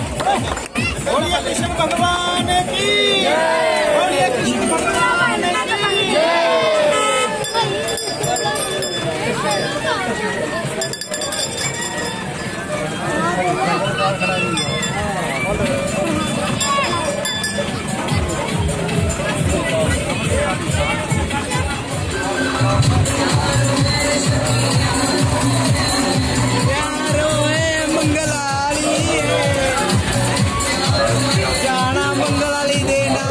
बोलिए कृष्ण भगवान की ਬਾਹਰ ਖੜਾ ਨਹੀਂ ਜਾਣਾ ਮੰਗਲ ਵਾਲੀ ਦੇ ਨਾਂ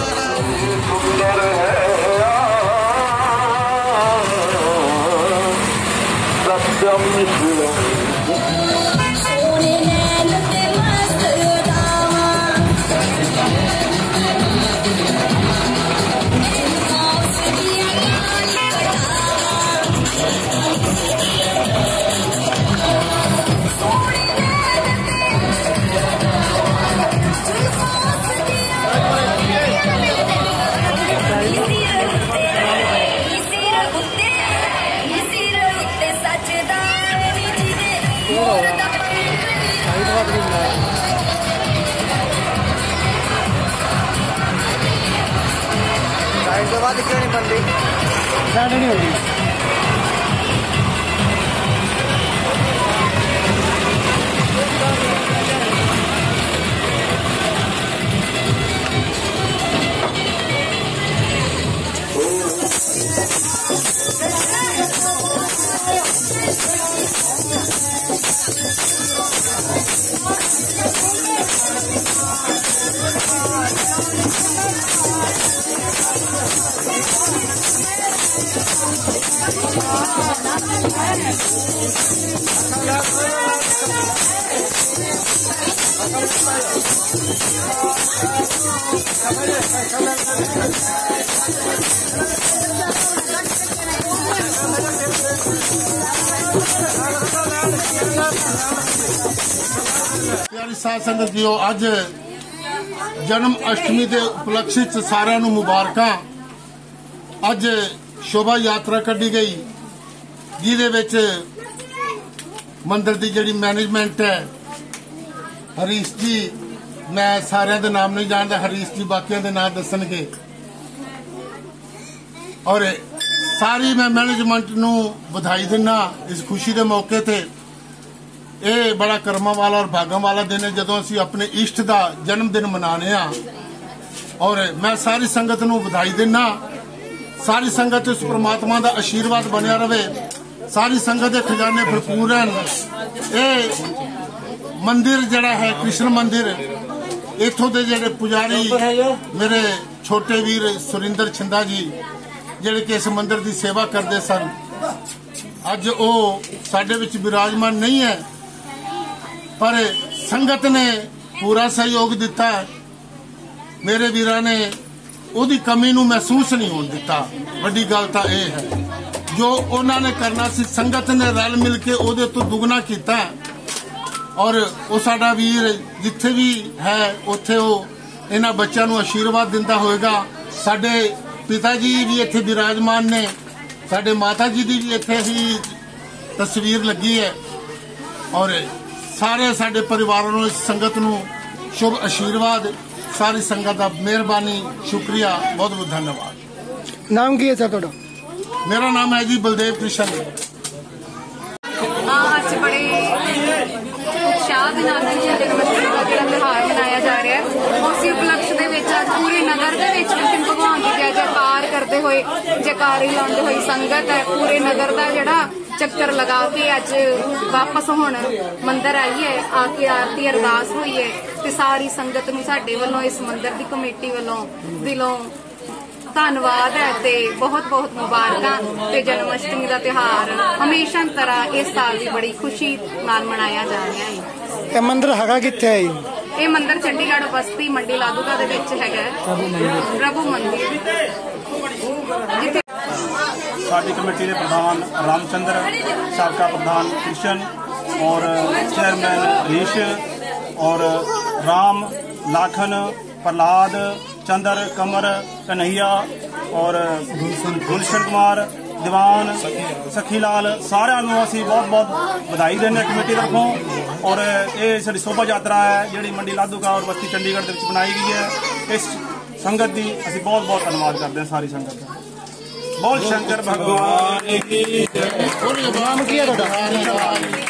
साइड से बात क्यों नहीं बन रही साइड नहीं हो रही ਪਿਆਰੀ ਸਾਧ ਸੰਗਤ ਜੀਓ ਅੱਜ ਜਨਮ ਅਸ਼ਟਮੀ ਦੇ ਉਪਲਕਸ਼ ਵਿੱਚ ਸਾਰਿਆਂ ਨੂੰ ਮੁਬਾਰਕਾਂ ਅੱਜ ਸ਼ੋਭਾ ਯਾਤਰਾ ਕੱਢੀ ਗਈ ਜਿਹਦੇ ਵਿੱਚ ਮੰਦਿਰ ਦੀ ਜਿਹੜੀ ਮੈਨੇਜਮੈਂਟ ਹੈ, ਹਰੀਸ਼ ਜੀ, ਮੈਂ ਸਾਰਿਆਂ ਦੇ ਨਾਮ ਨਹੀਂ ਜਾਣਦਾ, ਹਰੀਸ਼ ਜੀ ਬਾਕੀਆਂ ਦੇ ਨਾਮ ਦੱਸਣਗੇ। ਔਰ ਸਾਰੀ ਮੈਂ ਮੈਨੇਜਮੈਂਟ ਨੂੰ ਵਧਾਈ ਦਿੰਦਾ ਇਸ ਖੁਸ਼ੀ ਦੇ ਮੌਕੇ ਤੇ। ਇਹ ਬੜਾ ਕਰਮਾਂ ਵਾਲਾ ਔਰ ਭਾਗਾਂ ਵਾਲਾ ਦਿਨ ਹੈ, ਜਦੋਂ ਅਸੀਂ ਆਪਣੇ ਇਸ਼ਟ ਦਾ ਜਨਮ ਦਿਨ ਮਨਾਉਂਦੇ ਆ ਔਰ ਮੈਂ ਸਾਰੀ ਸੰਗਤ ਨੂੰ ਵਧਾਈ ਦਿੰਦਾ ਸਾਰੀ ਸੰਗਤ ਉਸ ਪ੍ਰਮਾਤਮਾ ਦਾ ਆਸ਼ੀਰਵਾਦ ਬਣਿਆ ਰਵੇ। ਸਾਰੀ ਸੰਗਤ ਦੇ ਖਜ਼ਾਨੇ ਭਰਪੂਰ ਰਹਿਣ ਇਹ ਮੰਦਿਰ ਜਿਹੜਾ ਹੈ ਕ੍ਰਿਸ਼ਨ ਮੰਦਿਰ ਇੱਥੋਂ ਦੇ ਜਿਹੜੇ ਪੁਜਾਰੀ ਮੇਰੇ ਛੋਟੇ ਵੀਰ ਸੁਰਿੰਦਰ ਛਿੰਦਾ ਜੀ ਜਿਹੜੇ ਕਿ ਇਸ ਮੰਦਿਰ ਦੀ ਸੇਵਾ ਕਰਦੇ ਸਨ। ਅੱਜ ਉਹ ਸਾਡੇ ਵਿੱਚ ਵਿਰਾਜਮਾਨ ਨਹੀਂ ਹੈ ਪਰ ਸੰਗਤ ਨੇ ਪੂਰਾ ਸਹਿਯੋਗ ਦਿੱਤਾ। ਮੇਰੇ ਵੀਰਾਂ ਨੇ ਉਹਦੀ ਕਮੀ ਨੂੰ ਮਹਿਸੂਸ ਨਹੀਂ ਹੋਣ ਦਿੱਤਾ। ਵੱਡੀ ਗੱਲ ਤਾਂ ਇਹ ਹੈ। ਜੋ ਉਹਨਾਂ ਨੇ ਕਰਨਾ ਸੀ, ਸੰਗਤ ਨੇ ਰਲ ਮਿਲ ਕੇ ਉਹਦੇ ਤੋਂ ਦੁੱਗਣਾ ਕੀਤਾ। ਔਰ ਉਹ ਸਾਡਾ ਵੀਰ ਜਿੱਥੇ ਵੀ ਹੈ, ਉੱਥੇ ਉਹ ਇਹਨਾਂ ਬੱਚਿਆਂ ਨੂੰ ਆਸ਼ੀਰਵਾਦ ਦਿੰਦਾ ਹੋਵੇਗਾ ਸਾਡੇ ਪਿਤਾ ਜੀ ਵੀ ਇੱਥੇ ਵਿਰਾਜਮਾਨ ਨੇ। ਸਾਡੇ ਮਾਤਾ ਜੀ ਦੀ ਵੀ ਇੱਥੇ ਹੀ ਤਸਵੀਰ ਲੱਗੀ ਹੈ। ਔਰ ਸਾਰੇ ਸਾਡੇ ਪਰਿਵਾਰਾਂ ਨੂੰ ਇਸ ਸੰਗਤ ਨੂੰ ਸ਼ੁਭ ਆਸ਼ੀਰਵਾਦ, ਸਾਰੀ ਸੰਗਤ ਦਾ ਮਿਹਰਬਾਨੀ, ਸ਼ੁਕਰੀਆ ਬਹੁਤ ਬਹੁਤ ਧੰਨਵਾਦ। ਨਾਮ ਕੀ ਹੈ ਸਰ ਤੁਹਾਡਾ? ਮੇਰਾ ਨਾਮ ਹੈ ਜੀ ਬਲਦੇਵ ਕ੍ਰਿਸ਼ਨ। ਅੱਜ ਬੜੇ ਉਤਸ਼ਾਹ ਦੇ ਨਾਲ ਜਨਮਸ਼ਟਮੀ ਦਾ ਜਿਹੜਾ ਤਿਉਹਾਰ ਮਨਾਇਆ ਜਾ ਰਿਹਾ ਹੈ। ਉਸੇ ਉਪਲਕਸ਼ ਦੇ ਵਿੱਚ ਅੱਜ ਪੂਰੇ ਨਗਰ ਦੇ ਵਿੱਚ ਕ੍ਰਿਸ਼ਨ ਭਗਵਾਨ ਦੀ ਜੈ ਜੈਕਾਰ ਕਰਦੇ ਹੋਏ ਜੈਕਾਰੇ ਲਾਉਂਦੇ ਹੋਏ ਸੰਗਤ ਹੈ। ਪੂਰੇ ਨਗਰ ਦਾ ਜਿਹੜਾ ਚੱਕਰ ਲਗਾ ਕੇ ਅੱਜ ਵਾਪਸ ਹੁਣ ਮੰਦਿਰ ਆਈ ਹੈ। ਆ ਕੇ ਆਰਤੀ ਅਰਦਾਸ ਹੋਈ ਹੈ ਤੇ ਸਾਰੀ ਸੰਗਤ ਨੂੰ ਸਾਡੇ ਵੱਲੋਂ ਇਸ ਮੰਦਿਰ ਦੀ ਕਮੇਟੀ ਵੱਲੋਂ ਦਿਲੋਂ ਧੰਨਵਾਦ ਹੈ ਤੇ ਬਹੁਤ ਬਹੁਤ ਮੁਬਾਰਕਾਂ ਤੇ ਜਨਮ ਅਸ਼ਟਮੀ ਦਾ ਤਿਹਾਰ ਹਮੇਸ਼ਾ ਤਰ੍ਹਾਂ ਇਸ ਸਾਲ ਵੀ ਬੜੀ ਖੁਸ਼ੀ ਨਾਲ ਮਨਾਇਆ ਜਾ ਰਿਹਾ ਹੈ। ਇਹ ਮੰਦਿਰ ਹੈਗਾ ਕਿੱਥੇ ਹੈ ਇਹ ਮੰਦਿਰ ਚੰਡੀਗੜ੍ਹ ਬਸਤੀ ਮੰਡੀ ਲਾਦੂਗਾ ਦੇ ਵਿੱਚ ਹੈਗਾ ਪ੍ਰਭੂ ਮੰਦਿਰ। ਸਾਡੀ ਕਮੇਟੀ ਦੇ ਪ੍ਰਧਾਨ ਰਾਮਚੰਦਰ ਸਾਬਕਾ ਪ੍ਰਧਾਨ ਕ੍ਰਿਸ਼ਨ ਔਰ ਚੇਅਰਮੈਨ ਰੀਸ਼ ਔਰ ਰਾਮ ਲਾਖਨ ਪ੍ਰਲਾਦ चंद्र कमर कन्हैया और ਗੁਲਸ਼ਨ ਕੁਮਾਰ ਦੀਵਾਨ ਸਖੀ ਲਾਲ ਸਾਰਿਆਂ ਨੂੰ ਅਸੀਂ ਬਹੁਤ ਬਹੁਤ ਵਧਾਈ ਦਿੰਦੇ ਹਾਂ ਕਮੇਟੀ ਤਰਫੋਂ ਔਰ ਇਹ ਸਾਡੀ ਸ਼ੋਭਾ ਯਾਤਰਾ ਹੈ ਜਿਹੜੀ ਮੰਡੀ ਲਾਧੂਕਾ ਔਰ ਬਸਤੀ ਚੰਡੀਗੜ੍ਹ ਦੇ ਵਿੱਚ ਬਣਾਈ ਗਈ ਹੈ ਇਸ ਸੰਗਤ ਦੀ ਅਸੀਂ ਬਹੁਤ ਬਹੁਤ ਧੰਨਵਾਦ ਕਰਦੇ ਹਾਂ ਸਾਰੀ ਸੰਗਤ ਦਾ ਬੋਲ ਸ਼ੰਕਰ ਭਗਵਾਨ ਨਾਮ ਕੀ ਹੈ ਤੁਹਾਡਾ